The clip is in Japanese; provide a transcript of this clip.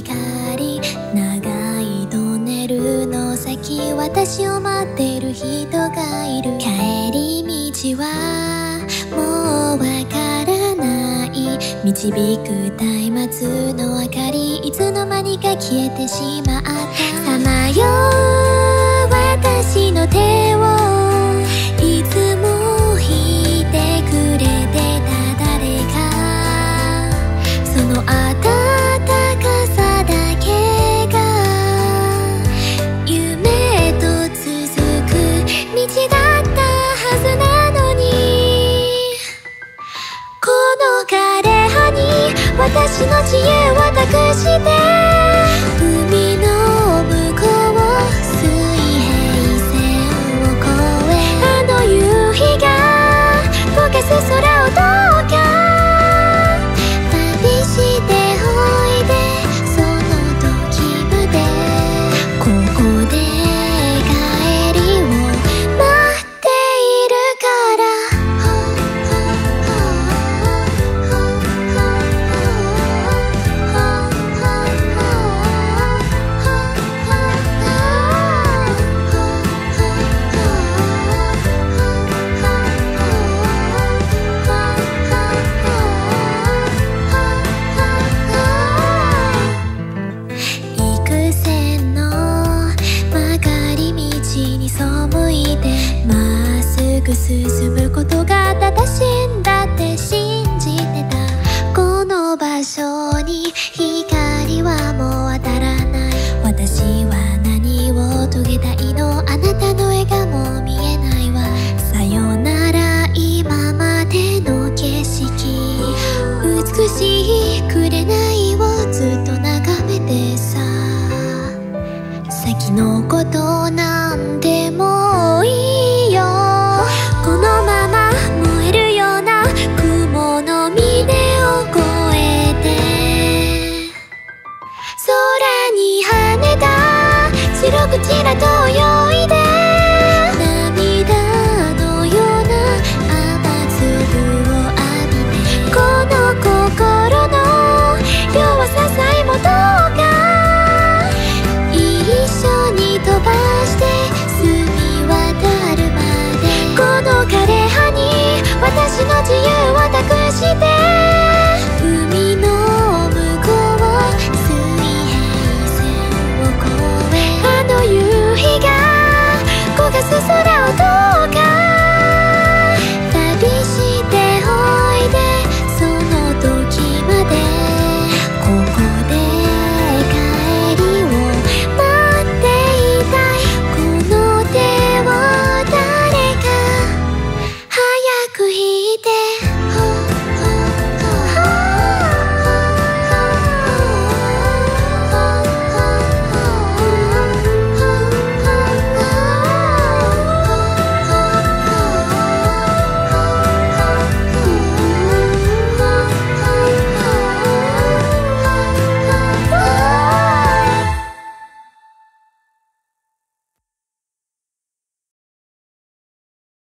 光長いトンネルの先私を待ってる人がいる。帰り道はもうわからない。導く松明の明かりいつの間にか消えてしまった。さまよう。私の知恵を託して。海の向こういてまっすぐ進むことが正しいんだって信じてた。この場所に私の自由を託して